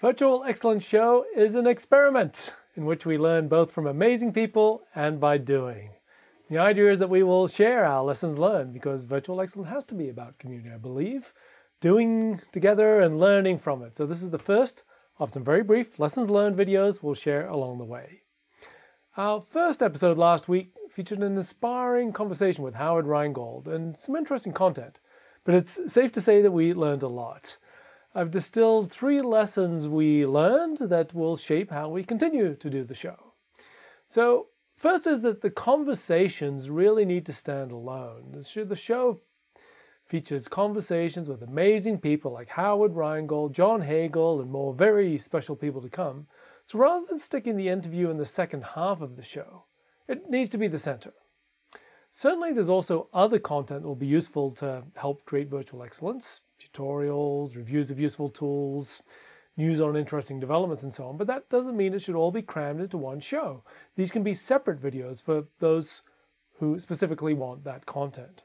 Virtual Excellence Show is an experiment in which we learn both from amazing people and by doing. The idea is that we will share our lessons learned because Virtual Excellence has to be about community, I believe, doing together and learning from it. So this is the first of some very brief lessons learned videos we'll share along the way. Our first episode last week featured an inspiring conversation with Howard Rheingold and some interesting content, but it's safe to say that we learned a lot. I've distilled three lessons we learned that will shape how we continue to do the show. So, first is that the conversations really need to stand alone. The show features conversations with amazing people like Howard Rheingold, John Hagel, and more very special people to come. So rather than sticking the interview in the second half of the show, it needs to be the center. Certainly, there's also other content that will be useful to help create virtual excellence tutorials, reviews of useful tools, news on interesting developments, and so on. But that doesn't mean it should all be crammed into one show. These can be separate videos for those who specifically want that content.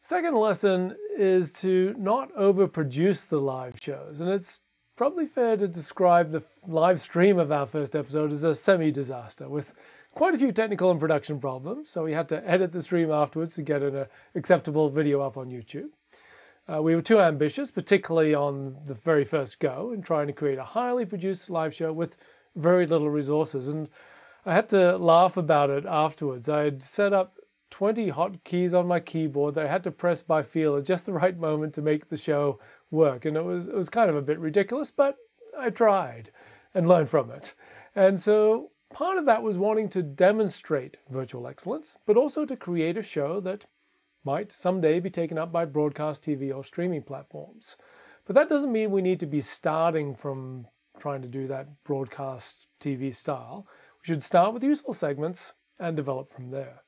Second lesson is to not overproduce the live shows, and it's probably fair to describe the live stream of our first episode as a semi-disaster with quite a few technical and production problems, so we had to edit the stream afterwards to get an acceptable video up on YouTube. Uh, we were too ambitious, particularly on the very first go, in trying to create a highly produced live show with very little resources. And I had to laugh about it afterwards. I had set up 20 hotkeys on my keyboard that I had to press by feel at just the right moment to make the show work. And it was, it was kind of a bit ridiculous, but I tried and learned from it. And so part of that was wanting to demonstrate virtual excellence, but also to create a show that might someday be taken up by broadcast TV or streaming platforms. But that doesn't mean we need to be starting from trying to do that broadcast TV style. We should start with useful segments and develop from there.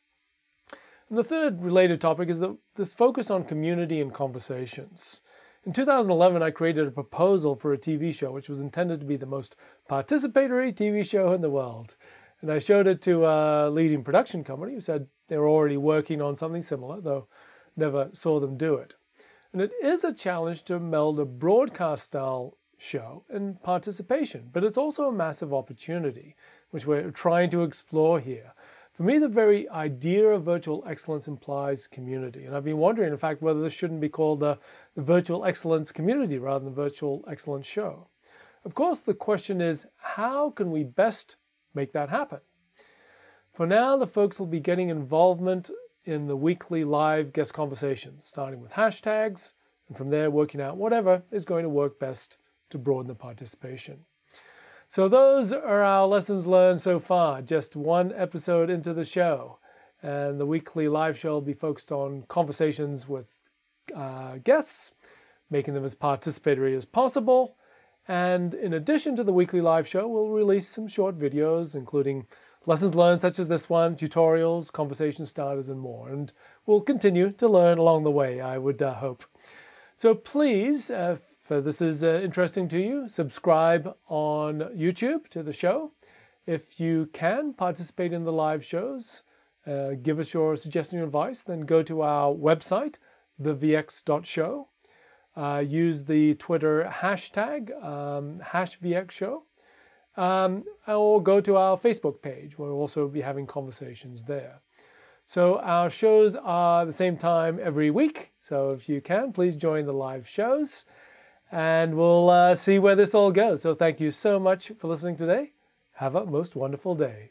And the third related topic is the, this focus on community and conversations. In 2011, I created a proposal for a TV show which was intended to be the most participatory TV show in the world. And I showed it to a leading production company who said they were already working on something similar, though never saw them do it. And it is a challenge to meld a broadcast style show and participation, but it's also a massive opportunity, which we're trying to explore here. For me, the very idea of virtual excellence implies community. And I've been wondering, in fact, whether this shouldn't be called the, the virtual excellence community rather than the virtual excellence show. Of course, the question is, how can we best make that happen. For now, the folks will be getting involvement in the weekly live guest conversations, starting with hashtags, and from there working out whatever is going to work best to broaden the participation. So those are our lessons learned so far, just one episode into the show. And the weekly live show will be focused on conversations with uh, guests, making them as participatory as possible, and in addition to the weekly live show, we'll release some short videos, including lessons learned such as this one, tutorials, conversation starters, and more. And we'll continue to learn along the way, I would uh, hope. So please, uh, if this is uh, interesting to you, subscribe on YouTube to the show. If you can participate in the live shows, uh, give us your suggestion or advice, then go to our website, thevx.show uh, use the Twitter hashtag, um, hashvxshow, um, or go to our Facebook page. We'll also be having conversations there. So our shows are the same time every week. So if you can, please join the live shows and we'll uh, see where this all goes. So thank you so much for listening today. Have a most wonderful day.